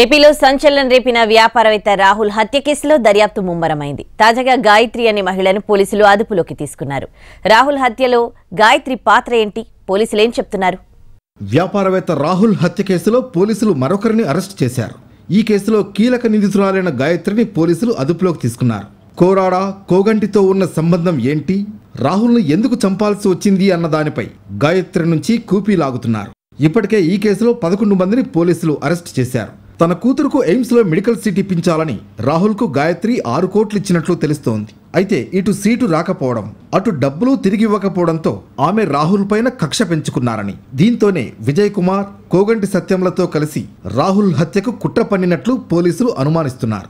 ఏపీలో సంచలనం రేపిన వ్యాపారవేత్త రాహుల్ హత్య కేసులో దర్యాప్తు ముమ్మరమైంది. తాజాగా గాయత్రి అనే మహిళను పోలీసులు అదుపులోకి తీసుకున్నారు. రాహుల్ హత్యలో గాయత్రి పాత్ర ఏంటి? పోలీసులు ఏం చెప్తున్నారు? వ్యాపారవేత్త రాహుల్ హత్య కేసులో పోలీసులు మరొకరిని అరెస్ట్ చేశారు. ఈ కేసులో కీలక నిందితురాలైన గాయత్రిని పోలీసులు అదుపులోకి తీసుకున్నారు. కోరాడ కోగంటితో ఉన్న సంబంధం ఏంటి? రాహుల్ను ఎందుకు చంపాల్సి వచ్చింది అన్న దానిపై గాయత్రి నుంచి కూపీ లాగుతున్నారు. ఇప్పటికే ఈ కేసులో పదకొండు మందిని పోలీసులు అరెస్ట్ చేశారు. తన కూతురుకు ఎయిమ్స్లో మెడికల్ సీట్ ఇప్పించాలని రాహుల్కు గాయత్రి ఆరు కోట్లు ఇచ్చినట్లు తెలుస్తోంది. అయితే ఇటు సీటు రాకపోవడం అటు డబ్బులు తిరిగి ఇవ్వకపోవడంతో ఆమె రాహుల్ పైన కక్ష పెంచుకున్నారని. దీంతోనే విజయ్ కుమార్ కోగంటి సత్యంలతో కలిసి రాహుల్ హత్యకు కుట్ర పన్నినట్లు పోలీసులు అనుమానిస్తున్నారు.